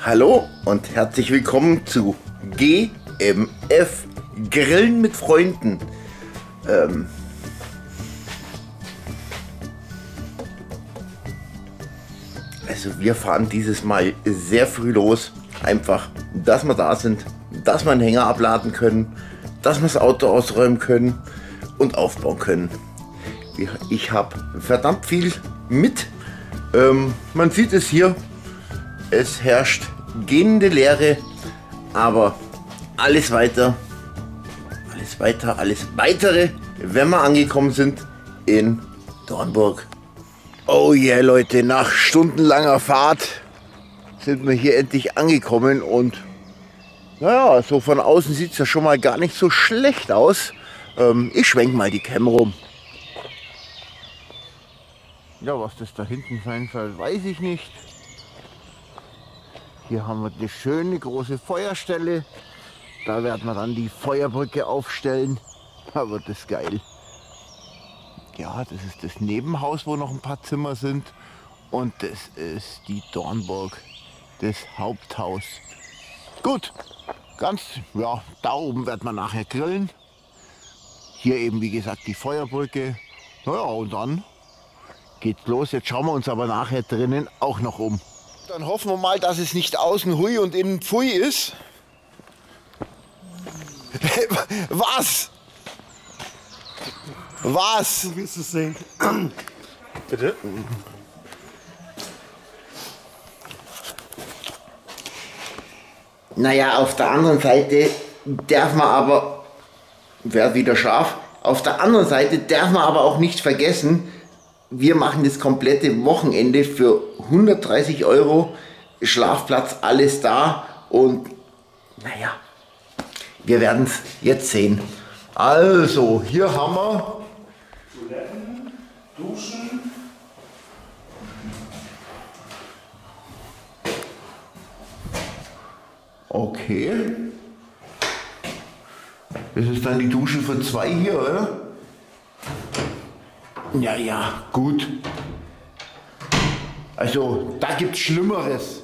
Hallo und herzlich willkommen zu GMF Grillen mit Freunden. Ähm also wir fahren dieses Mal sehr früh los. Einfach, dass wir da sind, dass wir einen Hänger abladen können, dass wir das Auto ausräumen können und aufbauen können. Ich habe verdammt viel mit. Ähm, man sieht es hier, es herrscht gehende Leere, aber alles weiter, alles weiter, alles weitere, wenn wir angekommen sind in Dornburg. Oh yeah, Leute, nach stundenlanger Fahrt sind wir hier endlich angekommen und naja, so von außen sieht es ja schon mal gar nicht so schlecht aus. Ähm, ich schwenke mal die Cam rum. Ja, was das da hinten sein soll, weiß ich nicht. Hier haben wir eine schöne große Feuerstelle. Da werden wir dann die Feuerbrücke aufstellen. Da wird es geil. Ja, das ist das Nebenhaus, wo noch ein paar Zimmer sind. Und das ist die Dornburg, das Haupthaus. Gut, ganz, ja, da oben wird man nachher grillen. Hier eben, wie gesagt, die Feuerbrücke. Naja, und dann geht's los. Jetzt schauen wir uns aber nachher drinnen auch noch um. Dann hoffen wir mal, dass es nicht außen hui und innen pfui ist. Was? Was? Du wirst es sehen. Bitte? Naja, auf der anderen Seite darf man aber, wäre wieder scharf, auf der anderen Seite darf man aber auch nicht vergessen, wir machen das komplette Wochenende für 130 Euro, Schlafplatz, alles da und naja, wir werden es jetzt sehen. Also, hier haben wir Toiletten, Duschen. Okay. Das ist dann die Dusche für zwei hier, oder? Ja, ja, gut. Also, da gibt's Schlimmeres.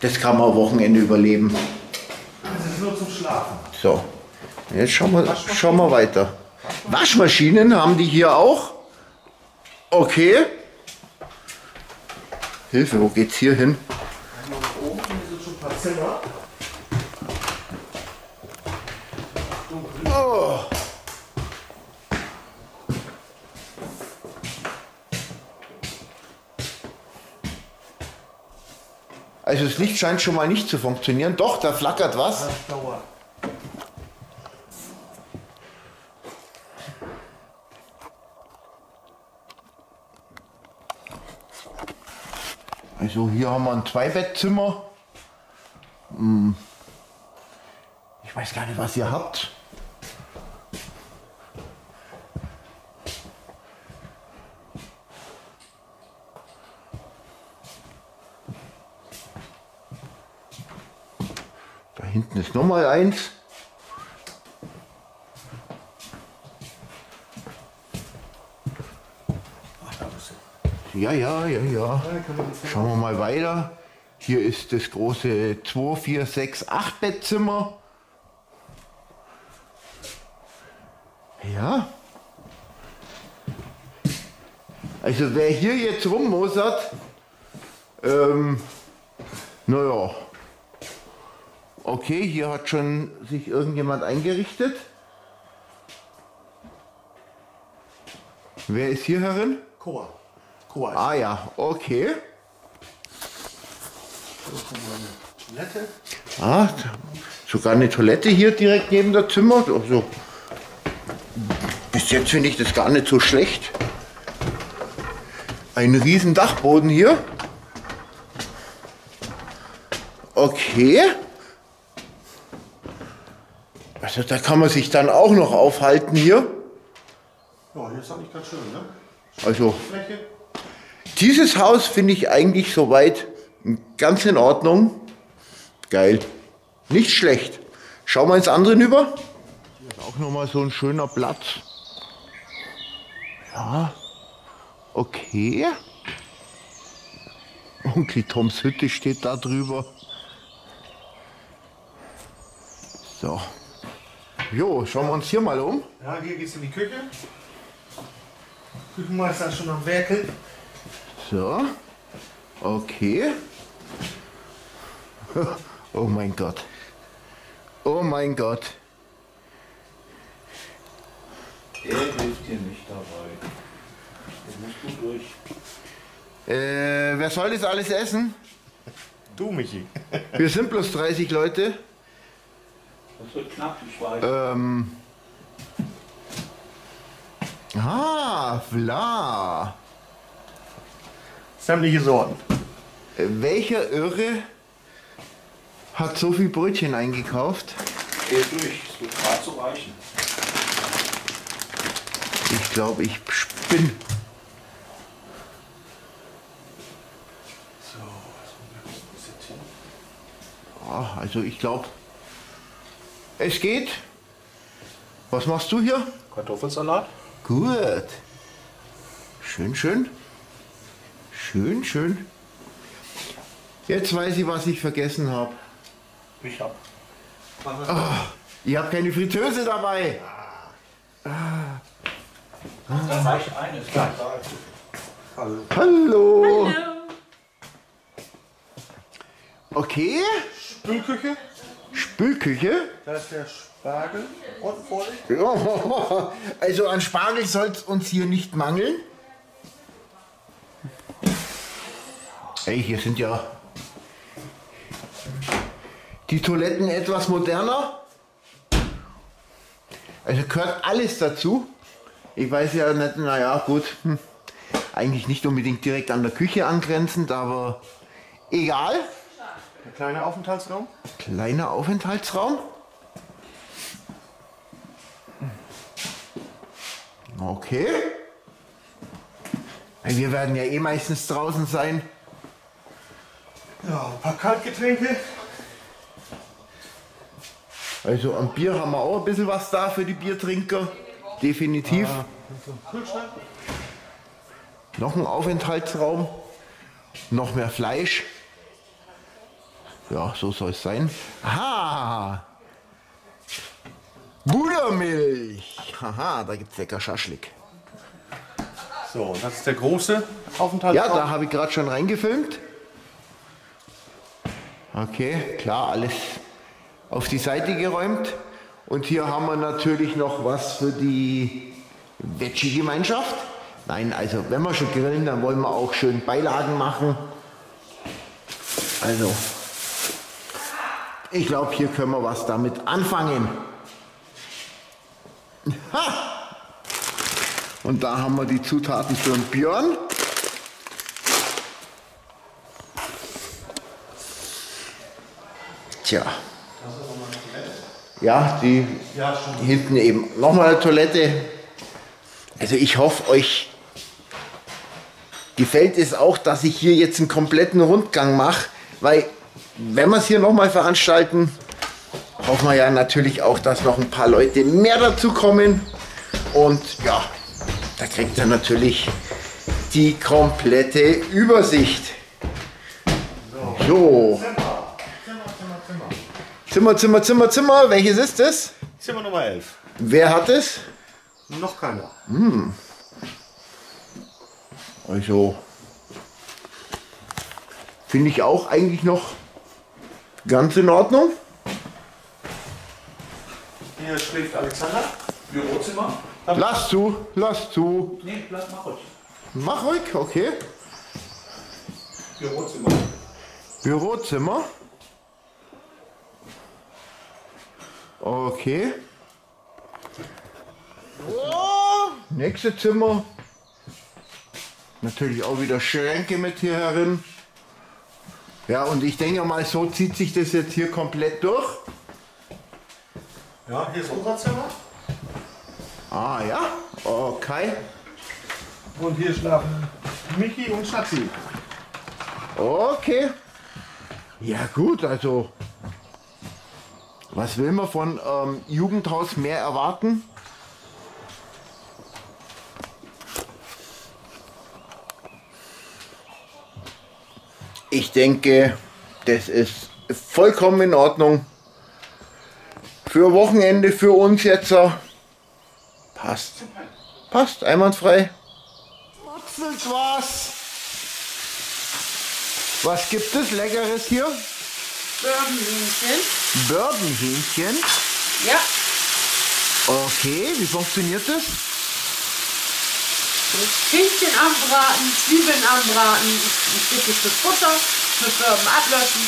Das kann man am Wochenende überleben. Das ist nur zum Schlafen. So, jetzt schauen wir, schauen wir weiter. Waschmaschinen haben die hier auch. Okay. Hilfe, wo geht's hier hin? Oben, hier sind schon ein paar Zimmer. Oh. Also das Licht scheint schon mal nicht zu funktionieren. Doch, da flackert was. Also hier haben wir ein Zweibettzimmer. Hm. Ich weiß gar nicht, was ihr habt. Hinten ist nochmal eins. Ja, ja, ja, ja. Schauen wir mal weiter. Hier ist das große 2, 4, 6, 8 Bettzimmer. Ja. Also wer hier jetzt rummosert, ähm, naja. Okay, hier hat schon sich irgendjemand eingerichtet. Wer ist hier herin? Chor. Chor. Ah ja, okay. Toilette. Ah, sogar eine Toilette hier direkt neben der Zimmer. Also, bis jetzt finde ich das gar nicht so schlecht. Ein riesen Dachboden hier. Okay. Also da kann man sich dann auch noch aufhalten hier. Ja, hier ist eigentlich ganz schön, ne? Also dieses Haus finde ich eigentlich soweit ganz in Ordnung. Geil. Nicht schlecht. Schauen wir ins andere über. Hier ist auch nochmal so ein schöner Platz. Ja. Okay. Onkel Toms Hütte steht da drüber. So. Jo, schauen wir uns hier mal um. Ja, hier geht's in die Küche. Küchenmeister ist schon am Werkeln. So. Okay. Oh mein Gott. Oh mein Gott. Der hilft dir nicht dabei. Den musst du durch. Äh, wer soll das alles essen? Du, Michi. Wir sind bloß 30 Leute. Das wird knapp, ich weiß. Ähm. Ah, Vla. Sämtliche Sorten. Äh, Welcher Irre hat so viel Brötchen eingekauft? Geh durch, es wird gerade so reichen. Ich glaube, ich spinn. So, was haben wir noch? Was ist hier? Ah, also ich glaube, es geht. Was machst du hier? Kartoffelsalat. Gut. Schön, schön. Schön, schön. Jetzt weiß ich, was ich vergessen habe. Ich hab. Ihr habt keine Fritteuse dabei. Da reicht eines. Gleich. Also, Hallo. Okay. Spülküche. Spülküche. Da ist der Spargel sich. Ja, Also an Spargel soll es uns hier nicht mangeln. Ey, hier sind ja die Toiletten etwas moderner. Also gehört alles dazu. Ich weiß ja nicht, naja, gut. Hm. Eigentlich nicht unbedingt direkt an der Küche angrenzend, aber egal. Der kleine Aufenthaltsraum. Kleiner Aufenthaltsraum. Okay. Wir werden ja eh meistens draußen sein. Ja, ein paar Kaltgetränke. Also am Bier haben wir auch ein bisschen was da für die Biertrinker. Definitiv. Kühlschrank. Noch ein Aufenthaltsraum. Noch mehr Fleisch. Ja, so soll es sein. Aha! Buttermilch! Haha, da gibt's lecker Schaschlik. So, und das ist der große Ja, Aufenthaltsraum. da habe ich gerade schon reingefilmt. Okay, klar, alles auf die Seite geräumt. Und hier haben wir natürlich noch was für die Veggie-Gemeinschaft. Nein, also wenn wir schon grillen, dann wollen wir auch schön Beilagen machen. Also, ich glaube, hier können wir was damit anfangen. Ha! Und da haben wir die Zutaten für den Björn. Tja. Ja, die hinten eben nochmal eine Toilette. Also ich hoffe, euch gefällt es auch, dass ich hier jetzt einen kompletten Rundgang mache, weil wenn wir es hier nochmal veranstalten, hoffen wir ja natürlich auch, dass noch ein paar Leute mehr dazu kommen. Und ja, da kriegt ihr natürlich die komplette Übersicht. So. Zimmer, Zimmer, Zimmer, Zimmer. Welches ist es? Zimmer Nummer 11. Wer hat es? Noch keiner. Also finde ich auch eigentlich noch ganz in Ordnung. Hier schläft Alexander. Bürozimmer? Lass zu, lass zu. Nee, bleib mal ruhig. Mach ruhig, okay. Bürozimmer. Bürozimmer. Okay. Oh, nächste Zimmer. Natürlich auch wieder Schränke mit hier herin. Ja, und ich denke mal, so zieht sich das jetzt hier komplett durch. Ja, hier ist unser Zimmer. Ah ja, okay. Und hier schlafen Michi und Schatzi. Okay. Ja gut, also was will man von ähm, Jugendhaus mehr erwarten? Denke, das ist vollkommen in Ordnung. Für Wochenende für uns jetzt. äh, Passt. Passt, einwandfrei. Wurzelt was. Was gibt es Leckeres hier? Birnenhähnchen. Bördenhähnchen. Ja. Okay, wie funktioniert das? Hähnchen anbraten, Zwiebeln anbraten, ein Stückchen Stück Butter, mit Bourbon ablöschen,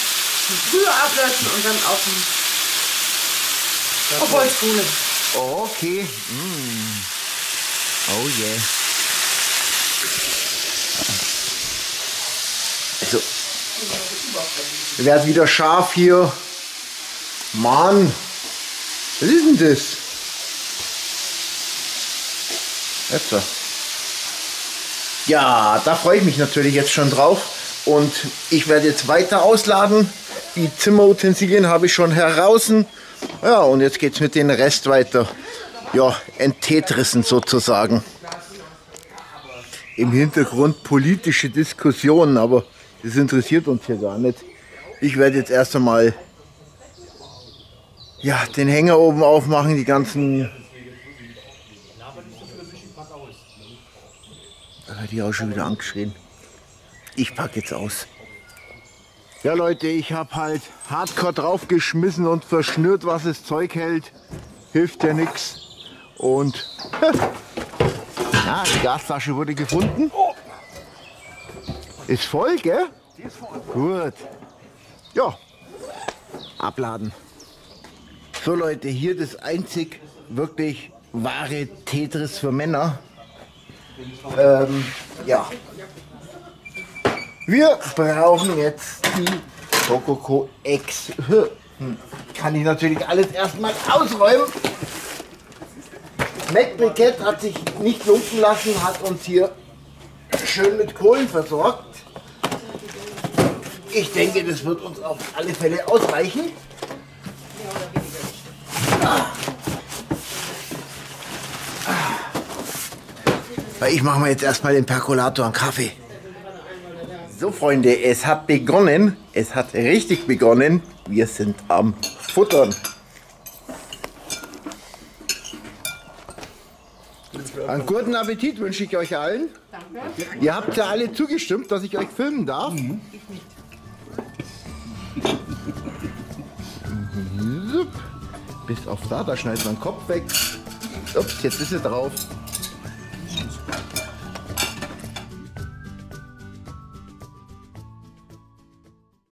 mit Brühe ablöschen und dann auf dem auf Holzkohle. Okay. Mm. Oh yeah. Also. Wird wieder scharf hier. Mann. Was ist denn das? So. Ja, da freue ich mich natürlich jetzt schon drauf. Und ich werde jetzt weiter ausladen. Die Zimmerutensilien habe ich schon heraus. Ja, und jetzt geht es mit dem Rest weiter. Ja, enttetrissen sozusagen. Im Hintergrund politische Diskussionen, aber das interessiert uns hier gar nicht. Ich werde jetzt erst einmal ja, den Hänger oben aufmachen, die ganzen. Da hat die auch schon wieder angeschrien. Ich packe jetzt aus. Ja Leute, ich habe halt Hardcore draufgeschmissen und verschnürt, was das Zeug hält. Hilft ja nichts. Und ja, die Gasflasche wurde gefunden. Ist voll, gell? Gut. Ja, abladen. So Leute, hier das einzig wirklich wahre Tetris für Männer. Ähm, ja. Wir brauchen jetzt die Cococo X. Hm. Kann ich natürlich alles erstmal ausräumen. Mac Briquette hat sich nicht lumpen lassen, hat uns hier schön mit Kohlen versorgt. Ich denke, das wird uns auf alle Fälle ausreichen. Weil ich mache mir jetzt erstmal den Perkulator an Kaffee. So Freunde, es hat begonnen. Es hat richtig begonnen. Wir sind am Futtern. Einen guten Appetit wünsche ich euch allen. Ihr habt ja alle zugestimmt, dass ich euch filmen darf. Zup. Bis auf da, da schneidet man den Kopf weg. Ups, jetzt ist er drauf.